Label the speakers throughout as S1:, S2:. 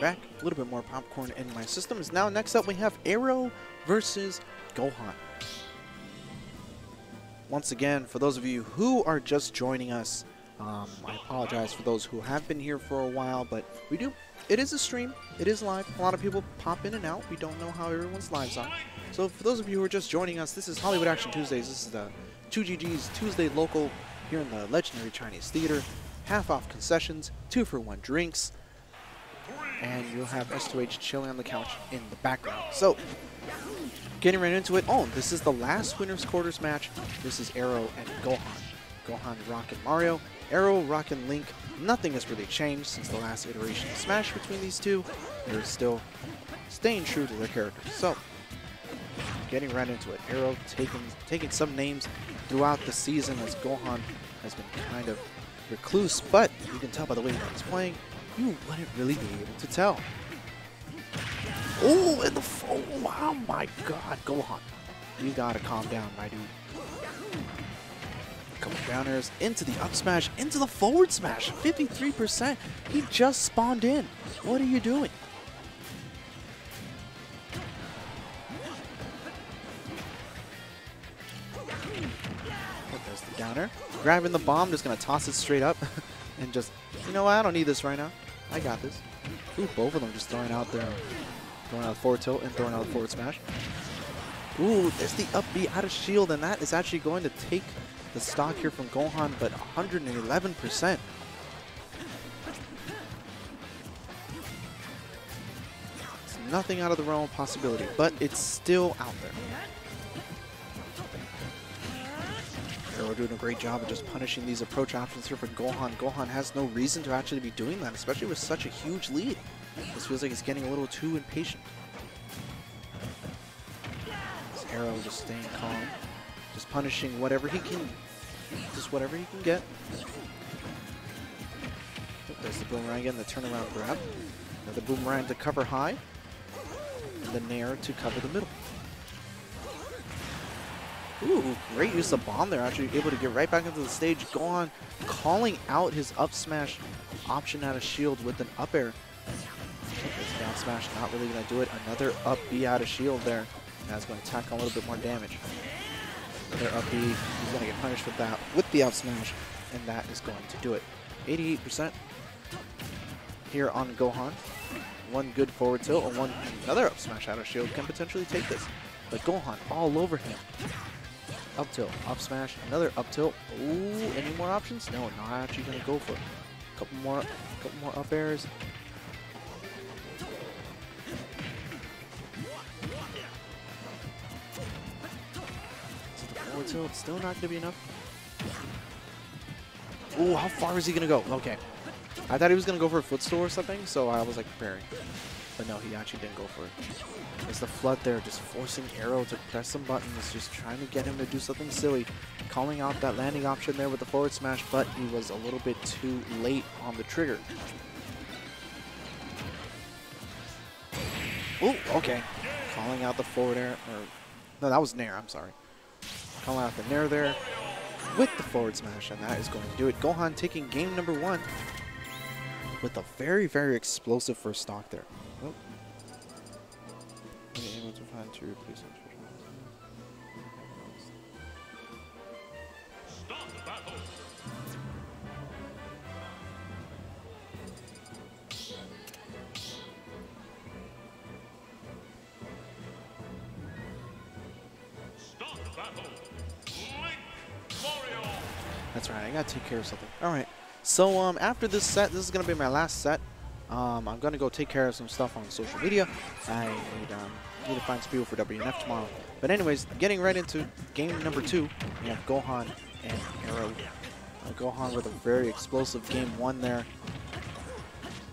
S1: back. A little bit more popcorn in my system. Is now next up we have Arrow versus Gohan. Once again, for those of you who are just joining us, um, I apologize for those who have been here for a while, but we do. It is a stream. It is live. A lot of people pop in and out. We don't know how everyone's lives are. So for those of you who are just joining us, this is Hollywood Action Tuesdays. This is the 2GG's Tuesday local here in the legendary Chinese Theater. Half off concessions, two for one drinks, and you'll have S2H chilling on the couch in the background. So, getting right into it. Oh, this is the last winner's quarters match. This is Arrow and Gohan. Gohan Rock, and Mario, Arrow Rock, and Link. Nothing has really changed since the last iteration of Smash between these two. They're still staying true to their characters. So, getting right into it. Arrow taking taking some names throughout the season as Gohan has been kind of recluse, but you can tell by the way he's playing, you wouldn't really be able to tell. Oh, and the oh, oh my God, Gohan, you gotta calm down, my dude. Couple down airs into the up smash, into the forward smash, 53%. He just spawned in. What are you doing? Downer. Grabbing the bomb, just gonna toss it straight up and just, you know what, I don't need this right now. I got this. Ooh, both of them just throwing out there, throwing out forward tilt and throwing out forward smash. Ooh, there's the up B out of shield, and that is actually going to take the stock here from Gohan, but 111%. It's nothing out of the realm of possibility, but it's still out there. Arrow doing a great job of just punishing these approach options here for Gohan. Gohan has no reason to actually be doing that, especially with such a huge lead. This feels like he's getting a little too impatient. This Arrow just staying calm, just punishing whatever he can, just whatever he can get. Oh, there's the boomerang again, the turnaround grab. Now the boomerang to cover high, And the nair to cover the middle. Ooh, great use of bomb there. Actually able to get right back into the stage. Gohan calling out his up smash option out of shield with an up air. This down smash not really going to do it. Another up B out of shield there. That's going to tack on a little bit more damage. Another up B. He's going to get punished with that with the up smash. And that is going to do it. 88% here on Gohan. One good forward tilt and one another up smash out of shield can potentially take this. But Gohan all over him. Up tilt, up smash, another up tilt. Ooh, any more options? No, not actually gonna go for it. Couple more, couple more up airs. Forward tilt still not gonna be enough? Ooh, how far is he gonna go? Okay. I thought he was gonna go for a footstool or something, so I was like preparing. But no, he actually didn't go for it. It's the flood there, just forcing Arrow to press some buttons, just trying to get him to do something silly. Calling out that landing option there with the forward smash, but he was a little bit too late on the trigger. Ooh, okay. Calling out the forward air, or, no, that was Nair, I'm sorry. Calling out the Nair there with the forward smash, and that is going to do it. Gohan taking game number one with a very, very explosive first stock there. Oh. Able to find two replacement That's right, I gotta take care of something. Alright, so um, after this set, this is gonna be my last set. Um, I'm gonna go take care of some stuff on social media. I need, um, need to find people for WNF tomorrow. But anyways, getting right into game number two, we have Gohan and Arrow. Uh, Gohan with a very explosive game one there.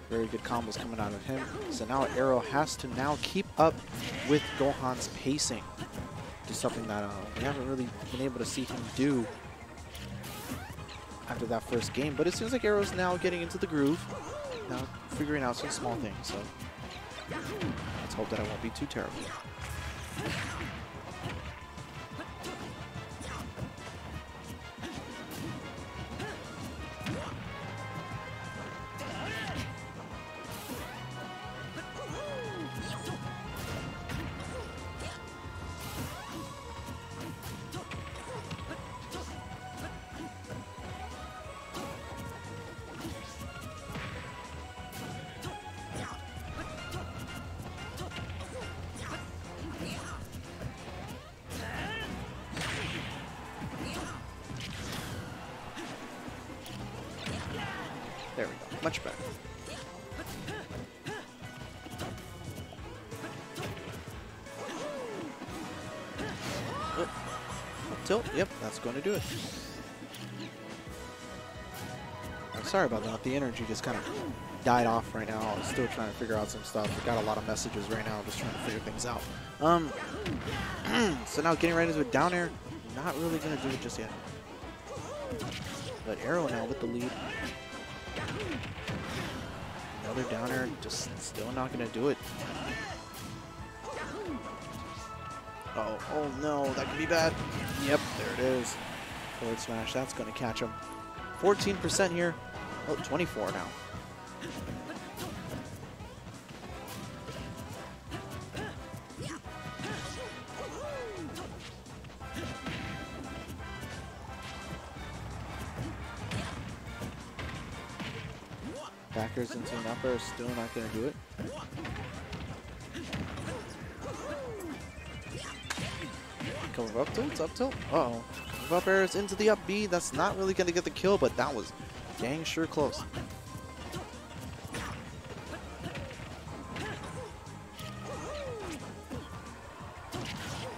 S1: Very good combos coming out of him. So now Arrow has to now keep up with Gohan's pacing. Just something that uh, we haven't really been able to see him do after that first game. But it seems like Arrow's now getting into the groove, now figuring out some small things. So let's hope that I won't be too terrible. much better. Oh. Tilt, yep, that's going to do it. I'm sorry about that, the energy just kind of died off right now. I still trying to figure out some stuff. I got a lot of messages right now, just trying to figure things out. Um, so now getting right into it, down air, not really going to do it just yet. But Arrow now with the lead. Another downer, just still not going to do it. Oh, oh no, that could be bad. Yep, there it is. Forward smash, that's going to catch him. 14% here. Oh, 24 now. Backers into an upper, still not going to do it. Cover up tilt, up tilt. Uh oh. Up airs into the up B. That's not really going to get the kill, but that was dang sure close.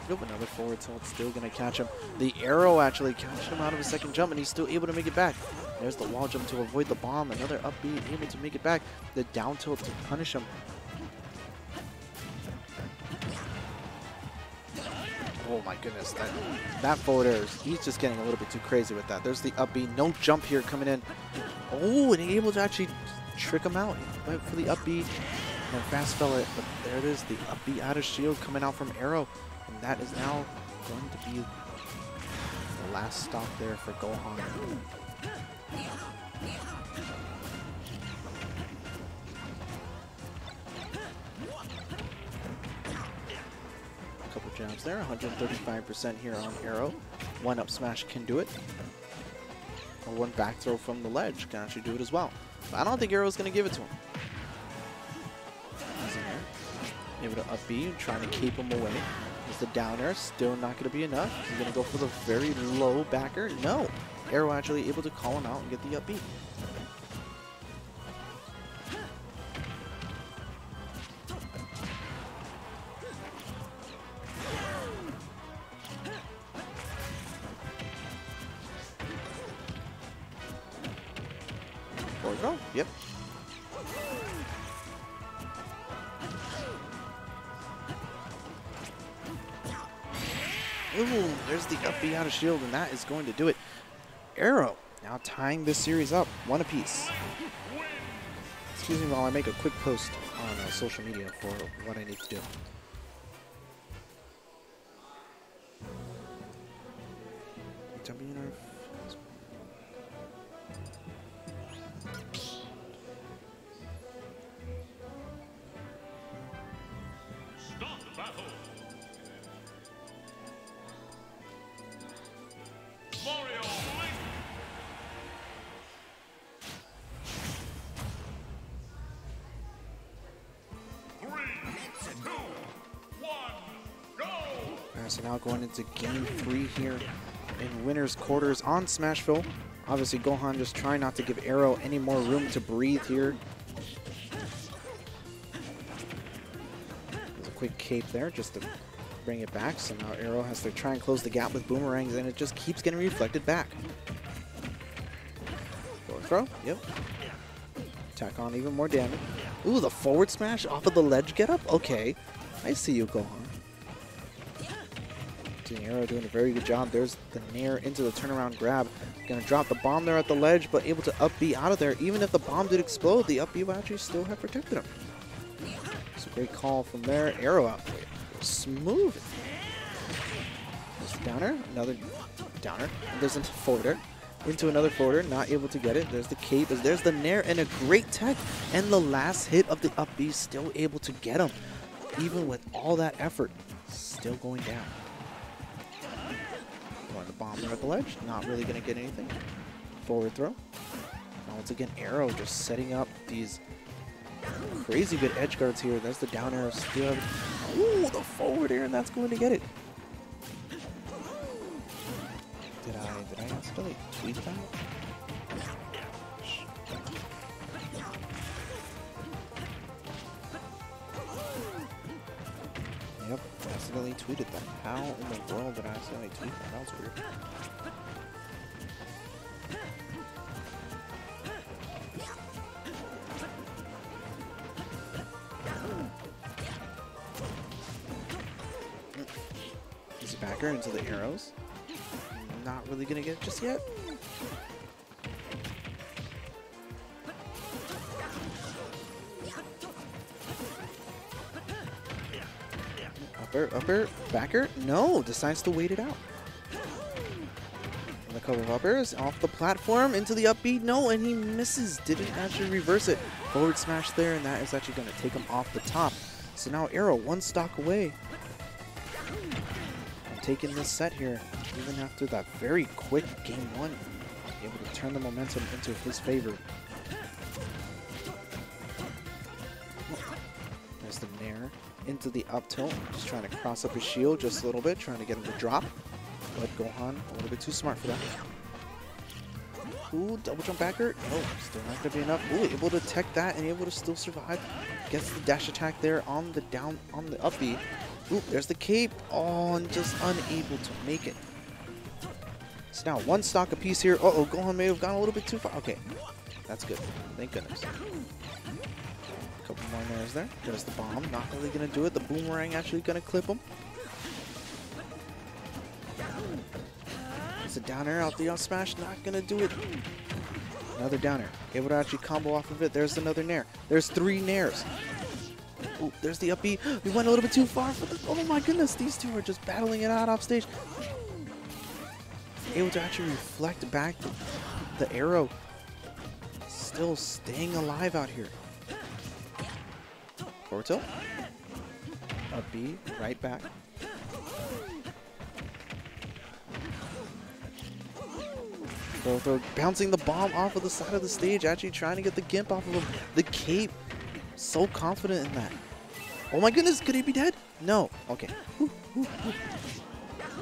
S1: Another forward tilt, still going to catch him. The arrow actually catched him out of his second jump, and he's still able to make it back. There's the wall jump to avoid the bomb. Another up B, able to make it back. The down tilt to punish him. Oh my goodness, that, that forward air, he's just getting a little bit too crazy with that. There's the up B, no jump here coming in. Oh, and able to actually trick him out. Went for the up B and fast fell it, but there it is, the up B out of shield coming out from Arrow. And that is now going to be the last stop there for Gohan. A couple jabs there, 135% here on Arrow. One up smash can do it. Or one back throw from the ledge can actually do it as well. But I don't think Arrow's going to give it to him. Able to up B, trying to keep him away. Is the downer, still not going to be enough. He's going to go for the very low backer. No! Arrow actually able to call him out and get the up B. Forward Yep. Ooh, there's the up B out of shield, and that is going to do it. Arrow now tying this series up, one apiece. Excuse me while I make a quick post on uh, social media for what I need to do. WNF.
S2: Stop
S1: so now going into game three here in winner's quarters on Smashville. Obviously, Gohan just trying not to give Arrow any more room to breathe here. There's a quick cape there just to bring it back. So now Arrow has to try and close the gap with boomerangs, and it just keeps getting reflected back. Forward throw. Yep. Tack on even more damage. Ooh, the forward smash off of the ledge get up? Okay. I see you, Gohan. Doing a very good job. There's the Nair into the turnaround grab. Gonna drop the bomb there at the ledge, but able to up B out of there. Even if the bomb did explode, the up B would actually still have protected him. It's a great call from there. Arrow out. Smooth. There's the downer. Another downer. There's a forwarder. Into another forwarder. Not able to get it. There's the cape. There's the Nair and a great tech. And the last hit of the up B still able to get him. Even with all that effort. Still going down. The ledge. Not really going to get anything. Forward throw. Now once again, Arrow just setting up these crazy good edge guards here. There's the down arrow still. Ooh, the forward air, and that's going to get it. Did I did I accidentally tweet that? Yep, accidentally tweeted that. How in the world did I accidentally tweet that? That was weird. Easy backer into the arrows. Not really gonna get it just yet. Upper, upper, backer? No, decides to wait it out. The cover of upper is off the platform into the up B. No, and he misses. Didn't actually reverse it. Forward smash there, and that is actually going to take him off the top. So now Arrow one stock away. And taking this set here, even after that very quick game one, able to turn the momentum into his favor. The Nair into the up tilt. Just trying to cross up his shield just a little bit, trying to get him to drop. But Gohan, a little bit too smart for that. Ooh, double jump backer. No, still not going to be enough. Ooh, able to tech that and able to still survive. Gets the dash attack there on the down, on the up. Ooh, there's the cape. Oh, and just unable to make it. So now one stock apiece here. Uh oh, Gohan may have gone a little bit too far. Okay, that's good. Thank goodness. More there. There's the bomb. Not really gonna do it. The boomerang actually gonna clip him. It's a down air out the up smash. Not gonna do it. Another down air. Able to actually combo off of it. There's another nair. There's three nairs. Ooh, there's the up B. We went a little bit too far for the. Oh my goodness, these two are just battling it out off stage. Able to actually reflect back the arrow. Still staying alive out here. Forward tilt. Up B, right back. Throw, throw, bouncing the bomb off of the side of the stage, actually trying to get the gimp off of him. The cape, so confident in that. Oh my goodness, could he be dead? No. Okay.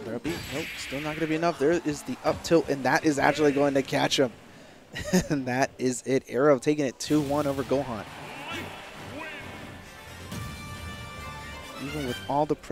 S1: There up B. Nope, still not going to be enough. There is the up tilt, and that is actually going to catch him. and that is it. Arrow taking it 2-1 over Gohan. Even with all the pressure